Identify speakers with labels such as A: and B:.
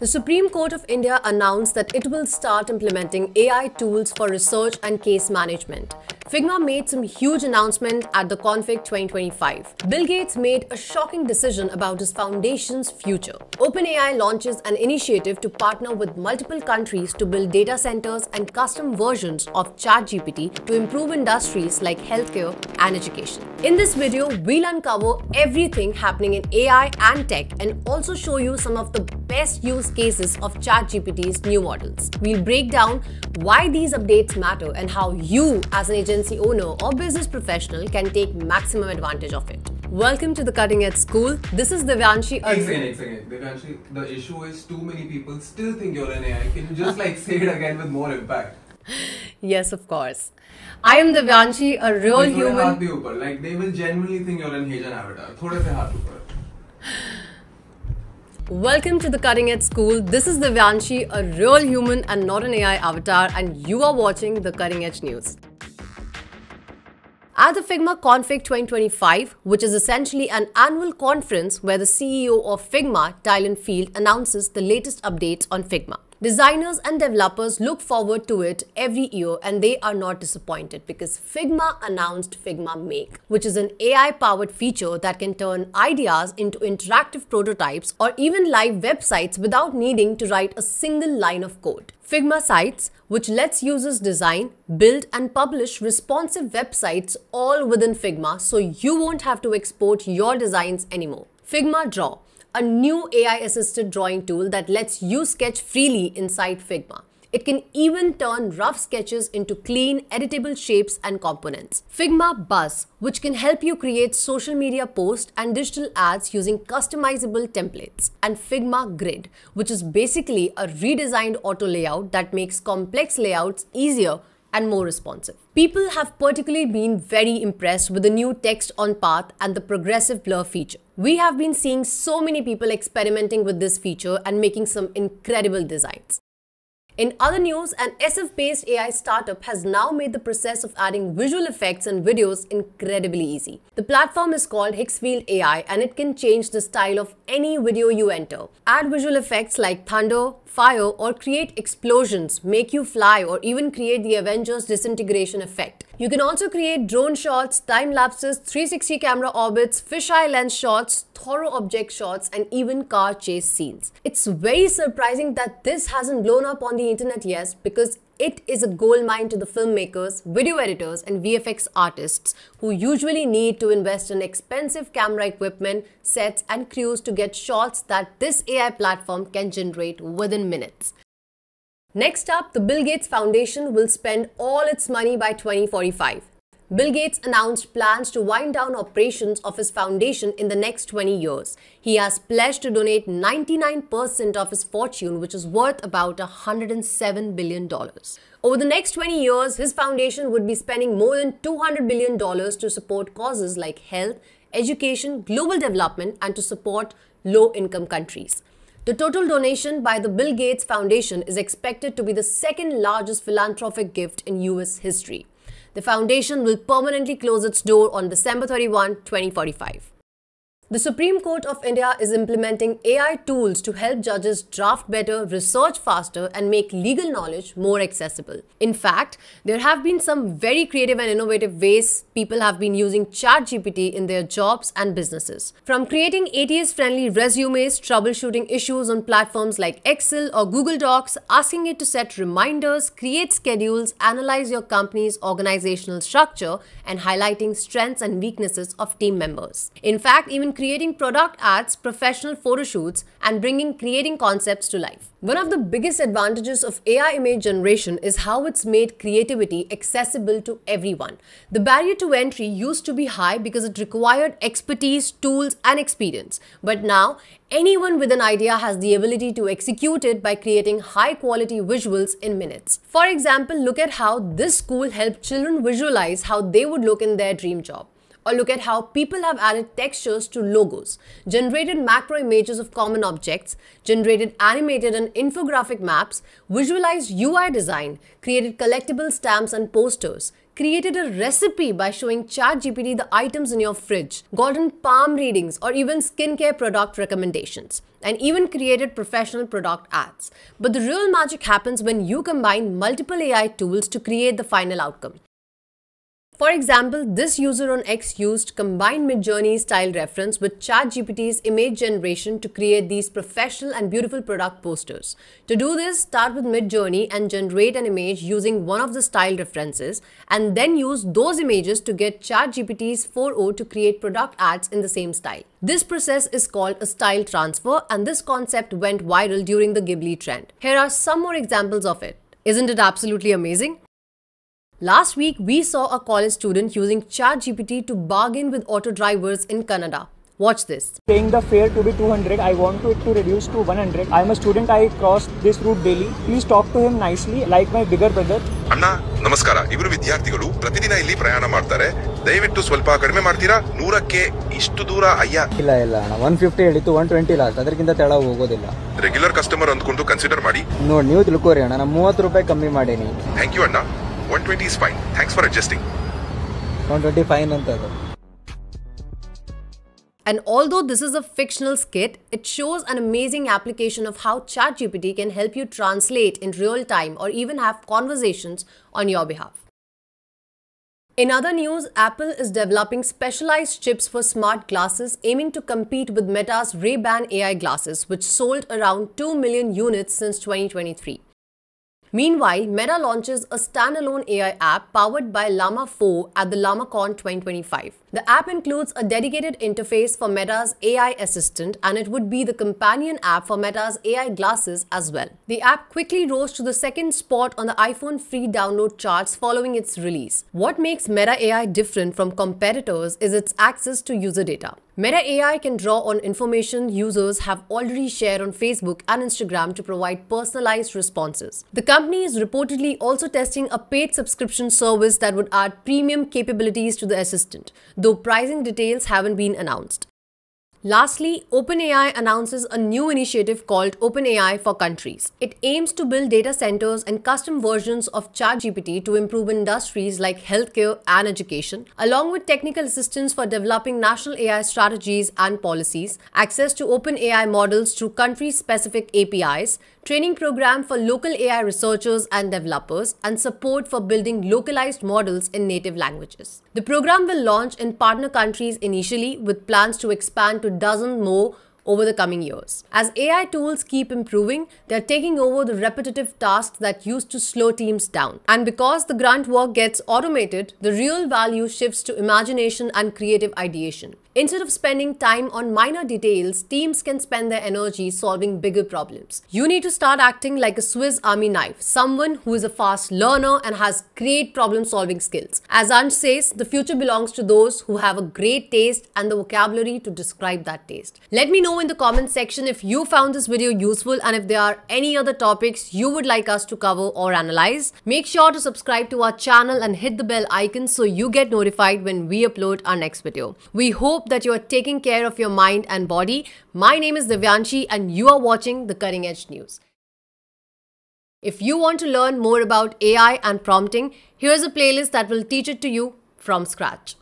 A: The Supreme Court of India announced that it will start implementing AI tools for research and case management. Figma made some huge announcement at the Config 2025. Bill Gates made a shocking decision about his foundation's future. OpenAI launches an initiative to partner with multiple countries to build data centers and custom versions of ChatGPT to improve industries like healthcare and education. In this video, we'll uncover everything happening in AI and tech and also show you some of the best use cases of ChatGPT's new models. We'll break down why these updates matter and how you, as an agency owner or business professional can take maximum advantage of it. Welcome to the Cutting Edge School. This is
B: Divyanshi. Again, again, again. Divyanshi, the issue is too many people still think you're an AI. Can you just like say it again with more impact?
A: yes, of course. I am Divyanshi, a real
B: they
A: human.
B: Hath upar. Like they will genuinely think you're an Asian avatar. Thode se haath upar.
A: Welcome to the Cutting Edge School. This is Divyanshi, a real human and not an AI avatar, and you are watching the Cutting Edge News. At the Figma Config 2025, which is essentially an annual conference where the CEO of Figma, Dylan Field, announces the latest updates on Figma. Designers and developers look forward to it every year and they are not disappointed because Figma announced Figma Make, which is an AI powered feature that can turn ideas into interactive prototypes or even live websites without needing to write a single line of code. Figma Sites, which lets users design, build, and publish responsive websites all within Figma so you won't have to export your designs anymore. Figma Draw, a new AI assisted drawing tool that lets you sketch freely inside Figma. It can even turn rough sketches into clean, editable shapes and components. Figma Buzz, which can help you create social media posts and digital ads using customizable templates. And Figma Grid, which is basically a redesigned auto layout that makes complex layouts easier and more responsive. People have particularly been very impressed with the new text on path and the progressive blur feature. We have been seeing so many people experimenting with this feature and making some incredible designs. In other news, an SF based AI startup has now made the process of adding visual effects and videos incredibly easy. The platform is called Higgsfield AI and it can change the style of any video you enter. Add visual effects like thunder, fire, or create explosions, make you fly, or even create the Avengers disintegration effect. You can also create drone shots, time lapses, 360 camera orbits, fisheye lens shots, thorough object shots, and even car chase scenes. It's very surprising that this hasn't blown up on the internet yet because it is a goldmine to the filmmakers, video editors, and VFX artists who usually need to invest in expensive camera equipment, sets, and crews to get shots that this AI platform can generate within minutes. Next up, the Bill Gates Foundation will spend all its money by 2045. Bill Gates announced plans to wind down operations of his foundation in the next 20 years. He has pledged to donate 99% of his fortune, which is worth about $107 billion. Over the next 20 years, his foundation would be spending more than $200 billion to support causes like health, education, global development, and to support low income countries. The total donation by the Bill Gates Foundation is expected to be the second largest philanthropic gift in US history. The foundation will permanently close its door on December 31, 2045. The Supreme Court of India is implementing AI tools to help judges draft better, research faster, and make legal knowledge more accessible. In fact, there have been some very creative and innovative ways people have been using ChatGPT in their jobs and businesses. From creating ATS friendly resumes, troubleshooting issues on platforms like Excel or Google Docs, asking it to set reminders, create schedules, analyze your company's organizational structure, and highlighting strengths and weaknesses of team members. In fact, even creating product ads, professional photo shoots, and bringing creating concepts to life. One of the biggest advantages of AI image generation is how it's made creativity accessible to everyone. The barrier to entry used to be high because it required expertise, tools, and experience. But now, anyone with an idea has the ability to execute it by creating high quality visuals in minutes. For example, look at how this school helped children visualize how they would look in their dream job. Or look at how people have added textures to logos, generated macro images of common objects, generated animated and infographic maps, visualized UI design, created collectible stamps and posters, created a recipe by showing ChatGPT the items in your fridge, gotten palm readings or even skincare product recommendations, and even created professional product ads. But the real magic happens when you combine multiple AI tools to create the final outcome. For example, this user on X used combined Midjourney style reference with ChatGPT's image generation to create these professional and beautiful product posters. To do this, start with Midjourney and generate an image using one of the style references and then use those images to get ChatGPT's 4o to create product ads in the same style. This process is called a style transfer and this concept went viral during the Ghibli trend. Here are some more examples of it. Isn't it absolutely amazing? Last week, we saw a college student using ChatGPT to bargain with auto drivers in Canada. Watch this.
C: Paying the fare to be 200, I want it to reduce to 100. I am a student, I cross this route daily. Please talk to him nicely, like my bigger brother.
D: ಅಣ್ಣ ನಮಸ್ಕಾರ ಇವರು ವಿದ್ಯಾರ್ಥಿಗಳು ಪ್ರತಿದಿನ ಇಲ್ಲಿ ಪ್ರಯಾಣ ಮಾಡ್ತಾರೆ ದಯವಿಟ್ಟು ಸ್ವಲ್ಪ ಕಡಿಮೆ ಮಾಡ್ತೀರಾ ನೂರಕ್ಕೆ ಇಷ್ಟು ದೂರ ಅಯ್ಯ
C: ಇಲ್ಲ ಇಲ್ಲ ಅಣ್ಣ ಒನ್ ಫಿಫ್ಟಿ ಹೇಳಿತ್ತು ಒನ್ ಟ್ವೆಂಟಿ ಲಾಸ್ಟ್ ಅದಕ್ಕಿಂತ ತೆಳ ಹೋಗೋದಿಲ್ಲ
D: ರೆಗ್ಯುಲರ್ ಕಸ್ಟಮರ್ ಅಂದ್ಕೊಂಡು ಕನ್ಸಿಡರ್ ಮಾಡಿ
C: ನೋಡಿ ನೀವು ತಿಳ್ಕೊರಿ ಅಣ್ಣ ನಾನು ಮೂವತ್ತು ರೂಪಾಯಿ ಕಮ್ಮಿ ಮಾಡೀನಿ
D: ಥ್ಯಾಂಕ್ ಯು ಅಣ್ಣ one twenty is fine thanks for adjusting
C: one twenty fine ಅಂತ ಅದು
A: And although this is a fictional skit, it shows an amazing application of how ChatGPT can help you translate in real time or even have conversations on your behalf. In other news, Apple is developing specialized chips for smart glasses aiming to compete with Meta's Ray-Ban AI glasses, which sold around 2 million units since 2023. Meanwhile, Meta launches a standalone AI app powered by Llama 4 at the LlamaCon 2025. The app includes a dedicated interface for Meta's AI assistant and it would be the companion app for Meta's AI glasses as well. The app quickly rose to the second spot on the iPhone free download charts following its release. What makes Meta AI different from competitors is its access to user data. Meta AI can draw on information users have already shared on Facebook and Instagram to provide personalized responses. The company is reportedly also testing a paid subscription service that would add premium capabilities to the assistant, though pricing details haven't been announced. Lastly, OpenAI announces a new initiative called OpenAI for Countries. It aims to build data centers and custom versions of ChatGPT to improve industries like healthcare and education, along with technical assistance for developing national AI strategies and policies, access to OpenAI models through country-specific APIs, training program for local AI researchers and developers, and support for building localized models in native languages. The program will launch in partner countries initially with plans to expand to dozens more over the coming years. As AI tools keep improving, they're taking over the repetitive tasks that used to slow teams down. And because the grunt work gets automated, the real value shifts to imagination and creative ideation. Instead of spending time on minor details, teams can spend their energy solving bigger problems. You need to start acting like a Swiss army knife, someone who is a fast learner and has great problem solving skills. As Ansh says, the future belongs to those who have a great taste and the vocabulary to describe that taste. Let me in the comment section if you found this video useful and if there are any other topics you would like us to cover or analyze. Make sure to subscribe to our channel and hit the bell icon so you get notified when we upload our next video. We hope that you are taking care of your mind and body. My name is Divyanshi and you are watching the Cutting Edge News. If you want to learn more about AI and prompting, here's a playlist that will teach it to you from scratch.